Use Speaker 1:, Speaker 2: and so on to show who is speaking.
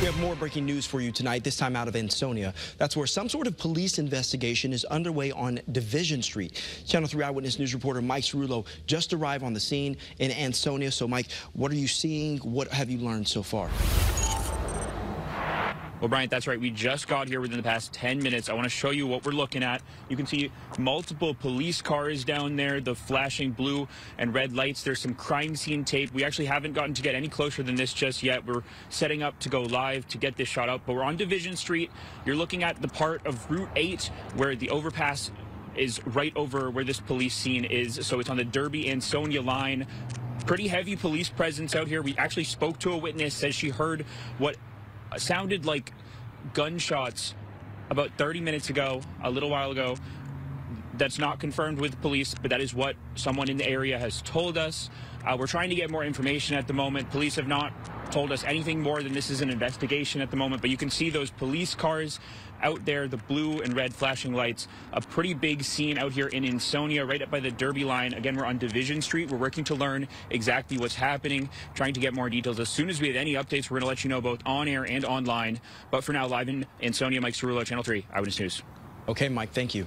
Speaker 1: We have more breaking news for you tonight, this time out of Ansonia. That's where some sort of police investigation is underway on Division Street. Channel 3 Eyewitness News reporter Mike Cerullo just arrived on the scene in Ansonia. So, Mike, what are you seeing? What have you learned so far?
Speaker 2: Well, Bryant, that's right. We just got here within the past 10 minutes. I want to show you what we're looking at. You can see multiple police cars down there, the flashing blue and red lights. There's some crime scene tape. We actually haven't gotten to get any closer than this just yet. We're setting up to go live to get this shot up, but we're on Division Street. You're looking at the part of Route 8 where the overpass is right over where this police scene is. So it's on the Derby and Ansonia line pretty heavy police presence out here. We actually spoke to a witness, says she heard what sounded like gunshots about 30 minutes ago, a little while ago. That's not confirmed with police, but that is what someone in the area has told us. Uh, we're trying to get more information at the moment. Police have not told us anything more than this is an investigation at the moment, but you can see those police cars out there, the blue and red flashing lights. A pretty big scene out here in Ansonia, right up by the Derby line. Again, we're on Division Street. We're working to learn exactly what's happening, trying to get more details. As soon as we have any updates, we're going to let you know both on air and online. But for now, live in Ansonia, Mike Cerullo, Channel 3, Eyewitness News.
Speaker 1: Okay, Mike, thank you.